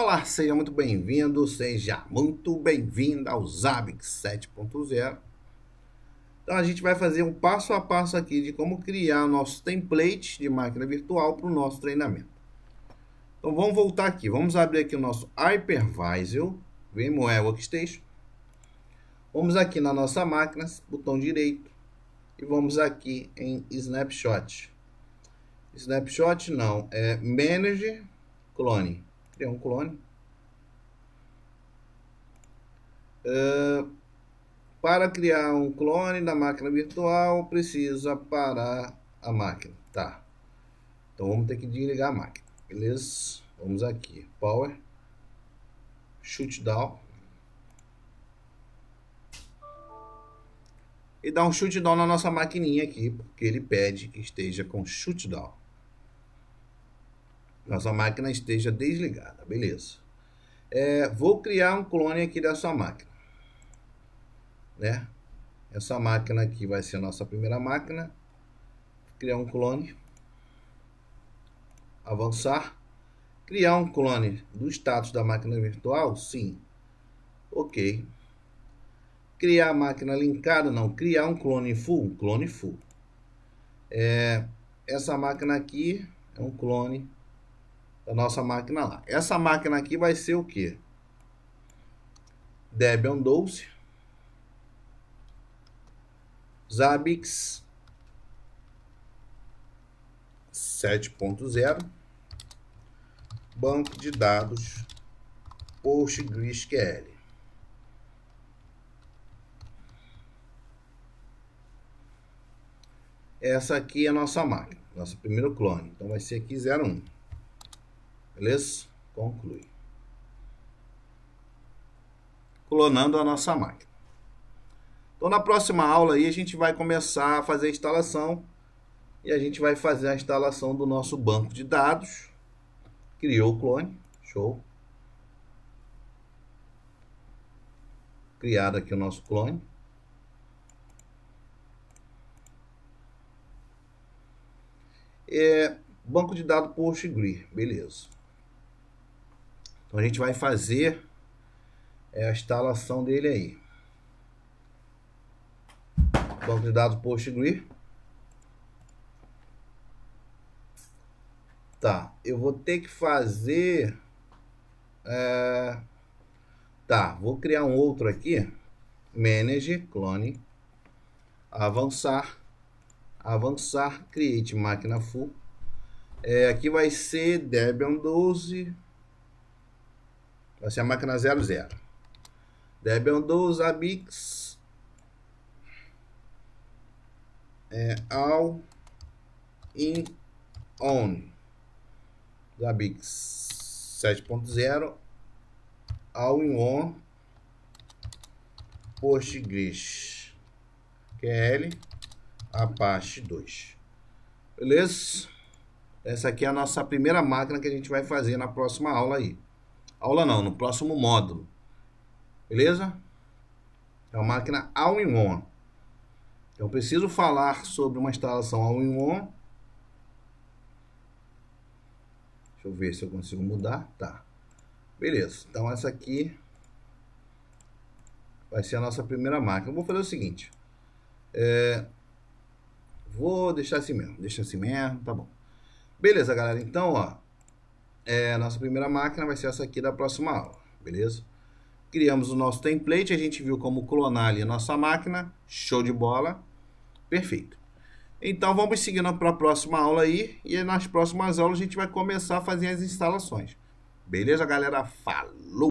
Olá, seja muito bem-vindo, seja muito bem-vinda ao Zabbix 7.0. Então a gente vai fazer um passo a passo aqui de como criar nosso template de máquina virtual para o nosso treinamento. Então vamos voltar aqui, vamos abrir aqui o nosso Hypervisor, VMware Workstation. Vamos aqui na nossa máquina, botão direito, e vamos aqui em Snapshot. Snapshot não, é Manage Clone criar um clone. Uh, para criar um clone da máquina virtual, precisa parar a máquina. Tá. Então vamos ter que desligar a máquina. Beleza? Vamos aqui. Power. Shutdown. E dá um shutdown na nossa maquininha aqui, porque ele pede que esteja com nossa máquina esteja desligada, beleza. É, vou criar um clone aqui dessa máquina, né? Essa máquina aqui vai ser a nossa primeira máquina. Vou criar um clone. Avançar. Criar um clone do status da máquina virtual? Sim. Ok. Criar a máquina linkada? Não. Criar um clone full? Clone full. É, essa máquina aqui é um clone da nossa máquina lá. Essa máquina aqui vai ser o que? Debian 12, Zabbix 7.0, banco de dados PostgreSQL. Essa aqui é a nossa máquina, nosso primeiro clone. Então vai ser aqui 01. Beleza? Conclui. Clonando a nossa máquina. Então, na próxima aula aí, a gente vai começar a fazer a instalação e a gente vai fazer a instalação do nosso banco de dados. Criou o clone. Show. Criado aqui o nosso clone. É, banco de dados PostgreSQL, beleza. Então a gente vai fazer é, a instalação dele aí. Banco de dados PostgreSQL. Tá, eu vou ter que fazer... É, tá, vou criar um outro aqui. Manage, clone. Avançar. Avançar, create máquina full. É, aqui vai ser Debian 12 Vai ser a máquina 00. Debian 12 Abix. É, all in on. Abix 7.0. All in on. Postgres. QL. Apache 2. Beleza? Essa aqui é a nossa primeira máquina que a gente vai fazer na próxima aula aí. Aula não, no próximo módulo. Beleza? É uma máquina all-in-one. Eu preciso falar sobre uma instalação all-in-one. Deixa eu ver se eu consigo mudar. Tá. Beleza. Então essa aqui vai ser a nossa primeira máquina. Eu vou fazer o seguinte. É, vou deixar assim mesmo. Deixa assim mesmo, tá bom. Beleza, galera. Então, ó. É, a nossa primeira máquina vai ser essa aqui da próxima aula, beleza? Criamos o nosso template, a gente viu como clonar ali a nossa máquina, show de bola, perfeito. Então vamos seguindo para a próxima aula aí, e nas próximas aulas a gente vai começar a fazer as instalações. Beleza, galera? Falou!